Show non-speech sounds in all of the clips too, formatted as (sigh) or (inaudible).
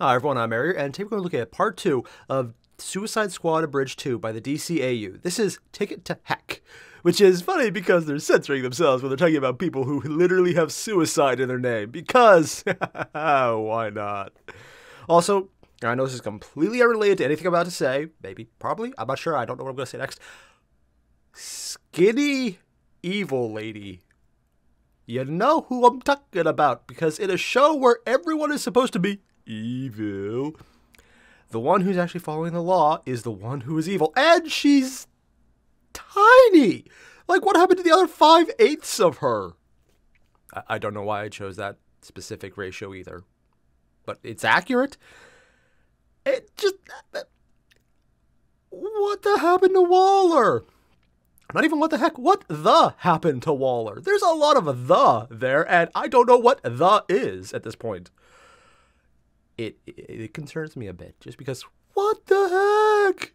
Hi everyone, I'm Airier, and today we're going to look at part two of Suicide Squad Abridged 2 by the DCAU. This is Ticket to Heck, which is funny because they're censoring themselves when they're talking about people who literally have suicide in their name. Because, (laughs) why not? Also, I know this is completely unrelated to anything I'm about to say. Maybe, probably. I'm not sure. I don't know what I'm going to say next. Skinny Evil Lady. You know who I'm talking about because in a show where everyone is supposed to be evil. The one who's actually following the law is the one who is evil. And she's tiny. Like, what happened to the other five eighths of her? I, I don't know why I chose that specific ratio either. But it's accurate. It just. What the happened to Waller? Not even what the heck, what the happened to Waller? There's a lot of the there, and I don't know what the is at this point it, it, it concerns me a bit just because what the heck?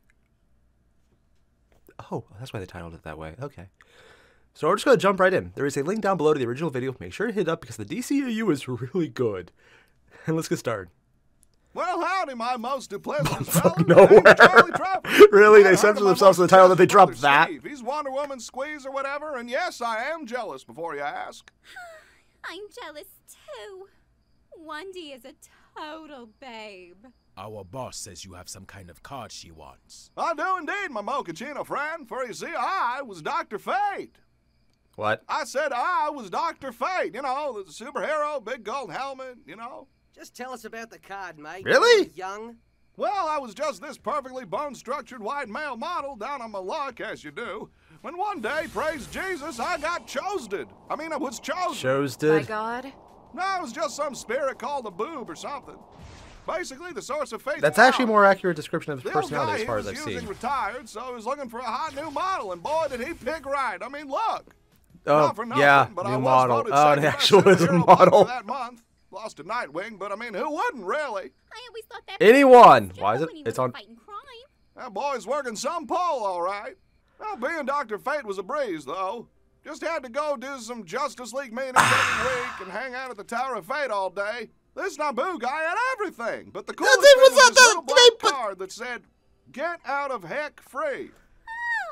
Oh, that's why they titled it that way. Okay. So we're just going to jump right in. There is a link down below to the original video. Make sure to hit it up because the DCAU is really good. (laughs) And let's get started. Well, howdy, my most pleasant Fuck nowhere. really? They censor themselves in the title that they dropped that? Steve. He's Wonder Woman squeeze or whatever, and yes, I am jealous before you ask. (sighs) I'm jealous too. Wendy is a total babe. Our boss says you have some kind of card she wants. I do indeed, my mochaccino friend, for you see, I was Dr. Fate. What? I said I was Dr. Fate, you know, the superhero, big gold helmet, you know. Just tell us about the card, mate. Really? Young? Well, I was just this perfectly bone structured white male model down on my luck, as you do, when one day, praise Jesus, I got chosen. I mean, I was chosen. Chosen. My God. No, it was just some spirit called a boob or something. Basically, the source of faith. That's actually a more accurate description of his personality as far as I've using seen. retired, so he was looking for a hot new model, and boy, did he pick right. I mean, look. Oh, Not for nothing, yeah, but new I model. Oh, an actual is (laughs) a model. that month. Lost to Nightwing, but I mean, who wouldn't really? I always thought that. Anyone. Why is it- it's on- Fighting crime. That boy's working some pole, all right. Well, being Dr. Fate was a breeze, though. Just had to go do some Justice League meetings every week and hang out at the Tower of Fate all day. This Nabu guy had everything, but the coolest it thing was was not this the- little they black put- card that said, "Get out of heck free."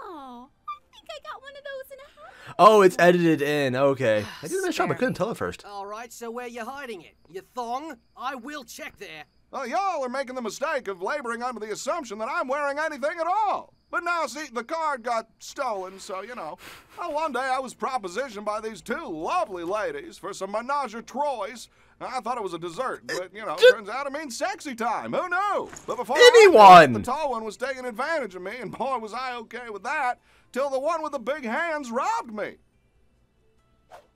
Oh, I think I got one of those in a hat. Oh, it's edited in. Okay. Ah, I did a nice job. I couldn't tell at first. All right, so where you hiding it? Your thong? I will check there. Well, y'all are making the mistake of laboring under the assumption that I'm wearing anything at all. But now, see, the card got stolen, so, you know. Well, one day I was propositioned by these two lovely ladies for some menage a trois. I thought it was a dessert, eh, but, you know, turns out it means sexy time. Who knew? But before I it, Anyone! the tall one was taking advantage of me, and boy, was I okay with that, till the one with the big hands robbed me.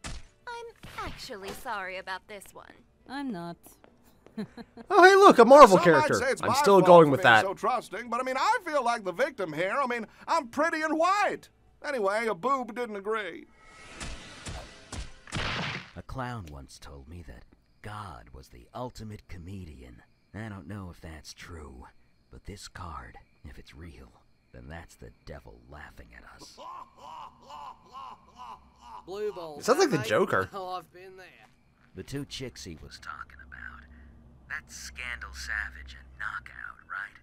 I'm actually sorry about this one. I'm not. Oh, hey, look, a Marvel Some character. I'm still going with that. So trusting, but I mean, I feel like the victim here. I mean, I'm pretty and white. Anyway, a boob didn't agree. A clown once told me that God was the ultimate comedian. I don't know if that's true, but this card, if it's real, then that's the devil laughing at us. Blue balls. Sounds like the? Joker. Oh, I've been there. The two chicks he was talking about. That's Scandal Savage and Knockout, right?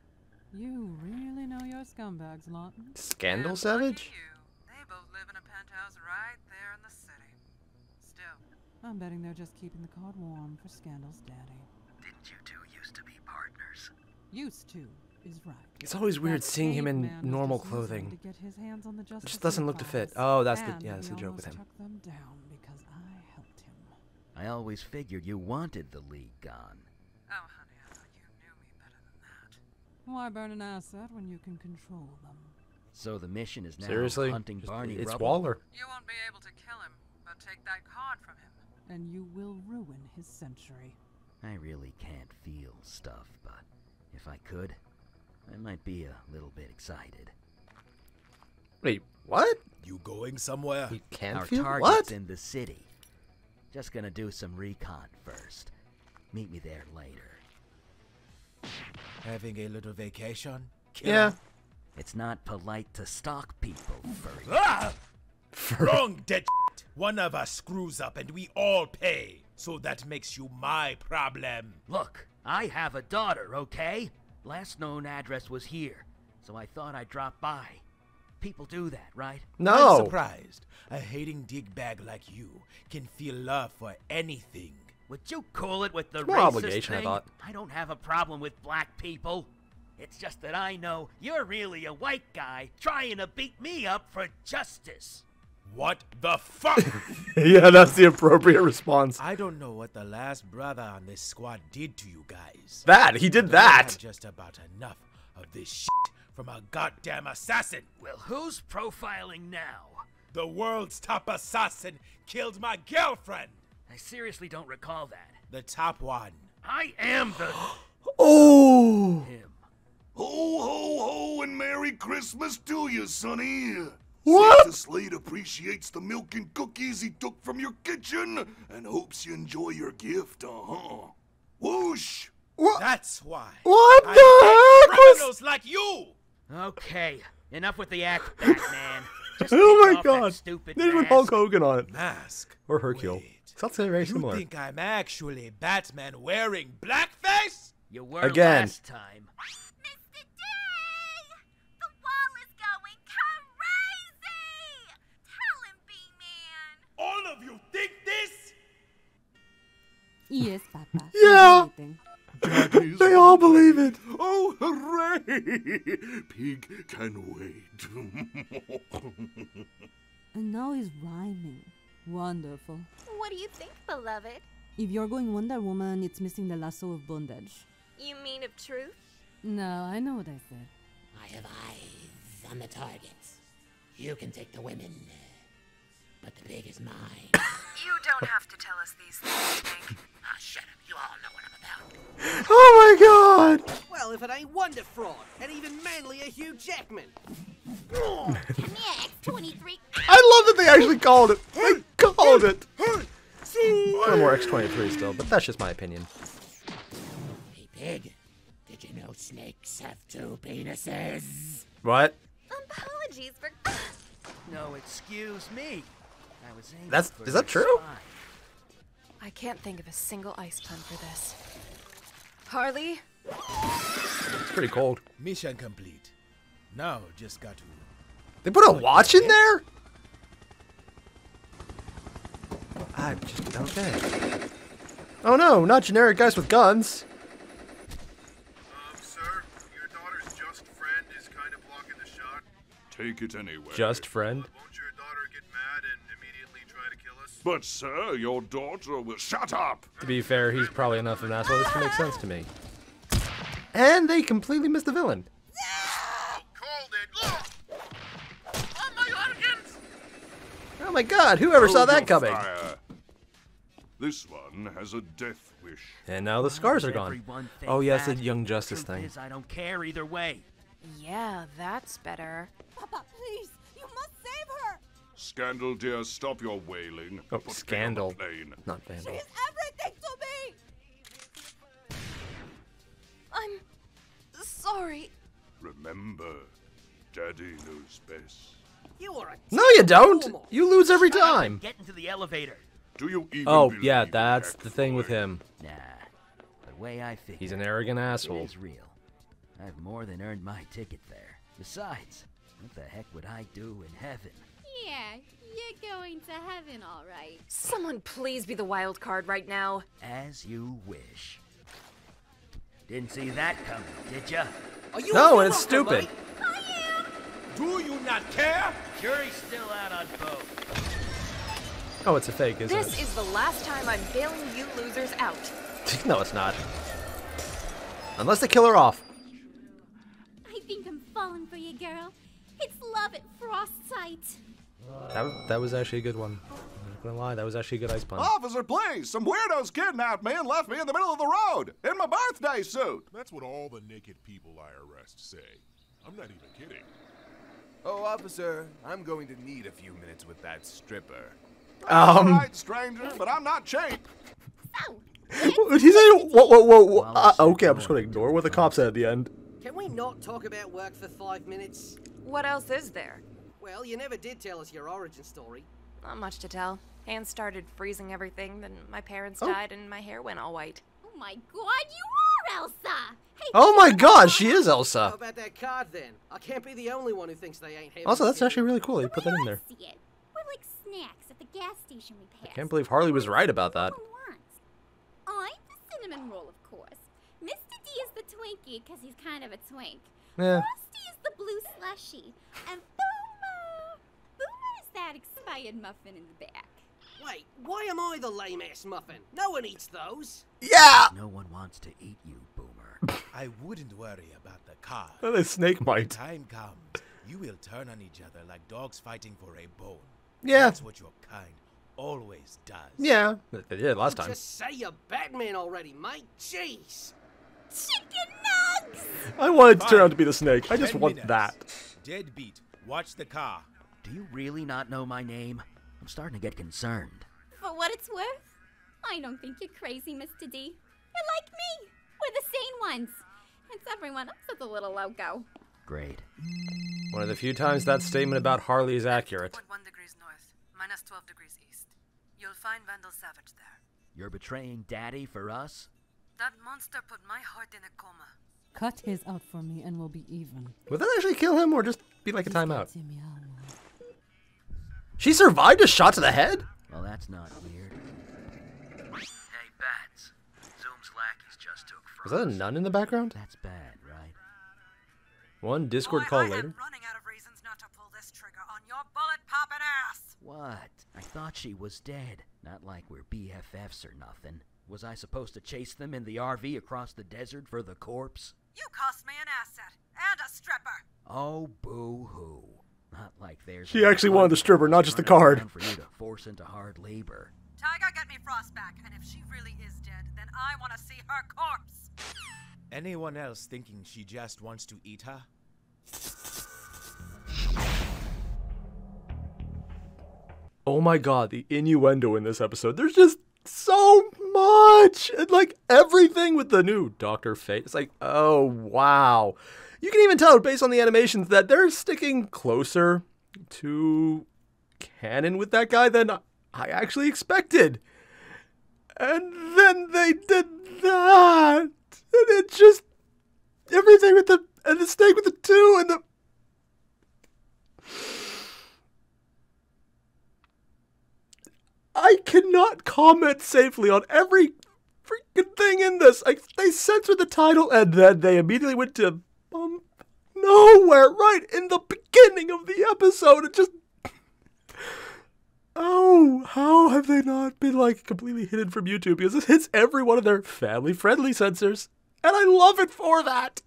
You really know your scumbags, Lawton. Scandal And Savage? lucky you, They both live in a penthouse right there in the city. Still, I'm betting they're just keeping the card warm for Scandal's daddy. Didn't you two used to be partners? Used to is right. It's always weird That seeing him in normal clothing. to get his hands on the Justice doesn't look to fit. Oh, that's the- And yeah, that's the joke with him. them down because I helped him. I always figured you wanted the league gone. oh honey, I thought you knew me better than that. Why burn an asset when you can control them? So the mission is now Seriously? hunting Just- Barney it's Rubble? Waller. You won't be able to kill him, but take that card from him. And you will ruin his century. I really can't feel stuff, but if I could, I might be a little bit excited. Wait, what? You going somewhere? You can't Our feel target's what? in the city. Just gonna do some recon first. Meet me there later. Having a little vacation? Yeah. It's not polite to stalk people, furry. Ah! Wrong, dead shit. One of us screws up and we all pay. So that makes you my problem. Look, I have a daughter, okay? Last known address was here, so I thought I'd drop by. People do that, right? No. I'm surprised a hating digbag like you can feel love for anything. Would you call it with the more racist obligation, I thought. I don't have a problem with black people. It's just that I know you're really a white guy trying to beat me up for justice. What the fuck? (laughs) yeah, that's the appropriate response. I don't know what the last brother on this squad did to you guys. That he did but I that. have just about enough of this shit from a goddamn assassin. Well, who's profiling now? The world's top assassin killed my girlfriend. I seriously don't recall that. The top one. I am the (gasps) Oh, him. Ho, ho, ho, and Merry Christmas to you, Sonny. What? Santa Slade appreciates the milk and cookies he took from your kitchen and hopes you enjoy your gift, uh-huh. Whoosh! what? That's why. What I the hate heck was- criminals like you. Okay, enough with the act, Batman. (laughs) Just Oh my off that god! stupid There's with mask. Hulk Hogan on it, Mask. or Hercule. Wait. Sounds very You similar. think I'm actually Batman wearing blackface? You were Again. last time. Mr. Day! The wall is going crazy! Tell him, B-Man! All of you think this? Yes, Papa. (laughs) Yeah. They all believe it. Oh, hooray! Pig can wait. And (laughs) uh, now he's rhyming. Wonderful. What do you think, beloved? If you're going Wonder Woman, it's missing the lasso of bondage. You mean of truth? No, I know what I said. I have eyes on the targets. You can take the women, but the pig is mine. (coughs) You don't have to tell us these things, Hank. Ah, shut up. You all know what I'm about. (laughs) Oh my god! Well, if it ain't Wonder Fraud, and even manlier Hugh Jackman. (coughs) Come here, X-23. I love that they actually called it. (gasps) They called it. Or more X23 still, but that's just my opinion. Hey, pig. Did you know snakes have two penises? What? Apologies for... (gasps) No, excuse me. I was aiming That's- for is that true? spine. I can't think of a single ice pun for this. Harley, It's pretty cold. Mission complete. Now just got to. They put a watch in there? I just okay. Oh no, not generic guys with guns. Um, sir, your daughter's just friend is kind of blocking the shot. Take it anyway. Just friend. Won't your daughter get mad and immediately try to kill us? But, sir, your daughter will. Shut up! To be fair, he's probably enough of an asshole. This makes sense to me. And they completely missed the villain. Called it. Ugh. Oh my organs! Oh my god, whoever saw that coming? fire. This one has a death wish. And now the scars are gone. Oh yes, the that? Young Justice thing. is, I don't care either way. yeah, that's better. Papa, please! You must save her! Scandal, dear, stop your wailing. Oh, Put me on the Scandal. plane. Not Vandal. She's everything to me! I'm sorry. Remember, Daddy knows best. You are a No, you don't. Normal. You lose every Shut up and time. Get into the elevator. Do you even Oh yeah, that's the thing with him. Nah, the way I figure, He's an arrogant it asshole. is real. I've more than earned my ticket there. Besides, what the heck would I do in heaven? Yeah, you're going to heaven, all right. Someone please be the wild card right now. As you wish. Didn't see that coming, did ya? Are you No, and it's Morocco, stupid. mate? Do you not care? Jury's still out on both. Oh, it's a fake, isn't This is the last time I'm bailing you losers out. (laughs) no, it's not. Unless they kill her off. I think I'm falling for you, girl. It's love at frost sight. That, that was actually a good one. I'm not gonna lie, that was actually a good ice pun. Officer, please! Some weirdos kidnapped me and left me in the middle of the road in my birthday suit. That's what all the naked people I arrest say. I'm not even kidding. Oh, officer, I'm going to need a few minutes with that stripper. All Um, right, stranger, but I'm not cheap. Did he say, whoa, whoa, whoa, whoa. Uh, okay, I'm just gonna ignore what the cop said at the end. Can we not talk about work for five minutes? What else is there? Well, you never did tell us your origin story. Not much to tell. Hands started freezing everything, then my parents Oh. died and my hair went all white. oh my god, you are Elsa! Hey, Oh my god, she is Elsa! How Elsa. about that card then? I can't be the only one who thinks they ain't heavy. Also, that's actually really cool. They put that in there. see it. We're like snacks at the gas station we I can't believe Harley was right about that. I'm the cinnamon roll, of course. Mr. D is the Twinkie, because he's kind of a twink. Yeah. Frosty is the blue slushy. And Boomer... Boomer is that expired muffin in the back. Wait, why am I the lame ass muffin? No one eats those. Yeah! No one wants to eat you, Boomer. (laughs) I wouldn't worry about the car. The snake When time comes, you will turn on each other like dogs fighting for a bone. Yeah. That's what your kind always does. Yeah, they did last time. Just say you're Batman already, mate. Jeez. Chicken nugs! I wanted to turn out to be the snake. I just Ten want minutes. that. Deadbeat, watch the car. Do you really not know my name? I'm starting to get concerned. For what it's worth, I don't think you're crazy, Mr. D. You're like me. We're the sane ones. It's everyone else that's a little loco. Great. One of the few times that statement about Harley is accurate. 1 degrees north, minus 12 degrees east. You'll find Vandal Savage there. You're betraying Daddy for us? That monster put my heart in a coma. Cut his out for me and we'll be even. Would that actually kill him or just be like a timeout? She survived a shot to the head? Well, that's not weird. Hey, Bats. Zoom's lackeys just took Was that a nun in the background? That's bad, right? One Discord Boy, call I later. am running out of reasons not to pull this trigger on your bullet popping ass. What? I thought she was dead. Not like we're BFFs or nothing. Was I supposed to chase them in the RV across the desert for the corpse? You cost me an asset and a stripper. Oh, boo hoo. Not like there's. She actually wanted the stripper, not just the running card. around For you to force into hard labor. Tiger, get me Frost back, and if she really is dead, then I want to see her corpse. Anyone else thinking she just wants to eat her? Oh my god, the innuendo in this episode. There's just so much. And like everything with the new Dr. Fate. It's like, oh wow. You can even tell based on the animations that they're sticking closer to canon with that guy than I actually expected. And then they did that. And it just everything with the and the snake with the two and the I cannot comment safely on every freaking thing in this. Like they censored the title and then they immediately went to um nowhere right in the beginning of the episode. It just Oh, how have they not been like completely hidden from YouTube? Because this hits every one of their family friendly censors. And I love it for that.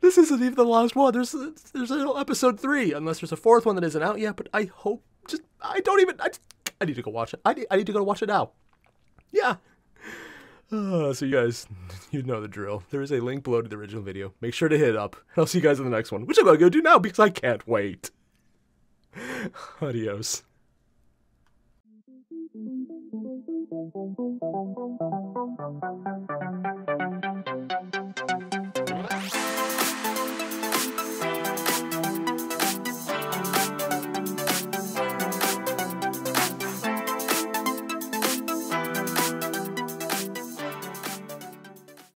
This isn't even the last one. There's there's episode three, unless there's a fourth one that isn't out yet. But I hope just I don't even I, just, I need to go watch it. I need, I need to go watch it now. Yeah. Uh, so you guys, you know the drill. There is a link below to the original video. Make sure to hit it up. And I'll see you guys in the next one, which I'm gonna go do now because I can't wait. (laughs) Adios.